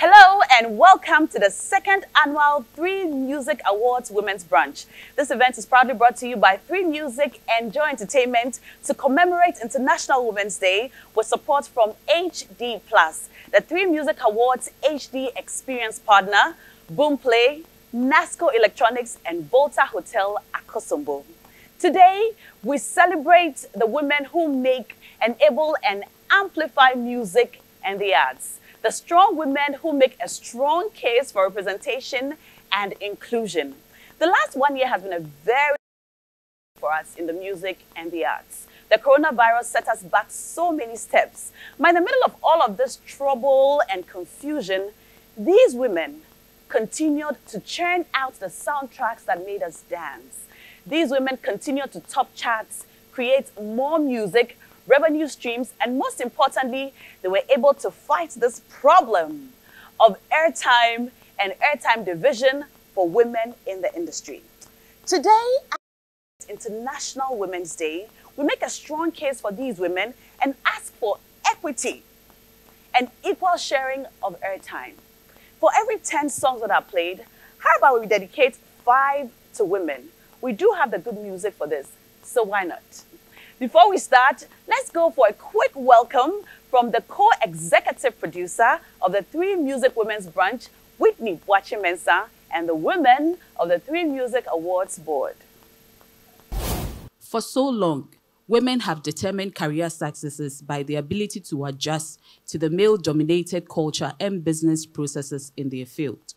Hello and welcome to the second annual Three Music Awards Women's Brunch. This event is proudly brought to you by Three Music and Joy Entertainment to commemorate International Women's Day with support from HD Plus, the Three Music Awards HD Experience partner, Boomplay, Nasco Electronics, and Volta Hotel Akosombo. Today, we celebrate the women who make, enable, and amplify music and the arts the strong women who make a strong case for representation and inclusion. The last one year has been a very for us in the music and the arts. The coronavirus set us back so many steps. But in the middle of all of this trouble and confusion, these women continued to churn out the soundtracks that made us dance. These women continued to top charts, create more music, revenue streams, and most importantly, they were able to fight this problem of airtime and airtime division for women in the industry. Today, International Women's Day, we make a strong case for these women and ask for equity and equal sharing of airtime. For every 10 songs that are played, how about we dedicate five to women? We do have the good music for this, so why not? Before we start, let's go for a quick welcome from the co-executive producer of the Three Music Women's Brunch, Whitney Boakye Mensah, and the women of the Three Music Awards Board. For so long, women have determined career successes by the ability to adjust to the male-dominated culture and business processes in their field.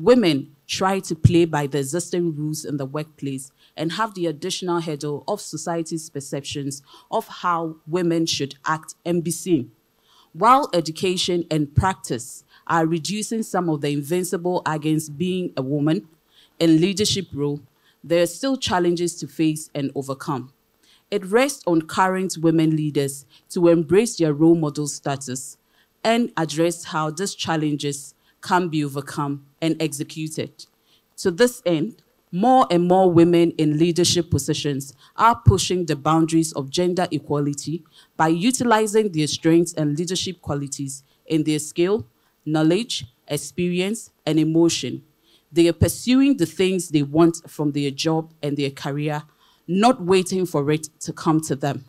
Women try to play by the existing rules in the workplace and have the additional hurdle of society's perceptions of how women should act and be seen. While education and practice are reducing some of the invincible against being a woman in leadership role, there are still challenges to face and overcome. It rests on current women leaders to embrace their role model status and address how these challenges can be overcome and executed. To this end, more and more women in leadership positions are pushing the boundaries of gender equality by utilizing their strengths and leadership qualities in their skill, knowledge, experience, and emotion. They are pursuing the things they want from their job and their career, not waiting for it to come to them.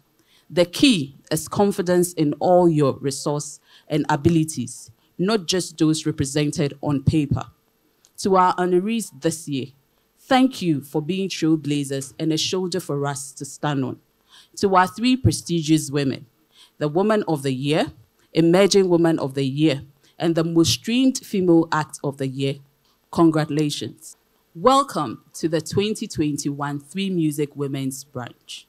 The key is confidence in all your resource and abilities, not just those represented on paper. To our honorees this year, Thank you for being trailblazers and a shoulder for us to stand on. To our three prestigious women, the Woman of the Year, Emerging Woman of the Year, and the Most Streamed Female Act of the Year, congratulations. Welcome to the 2021 Three Music Women's Brunch.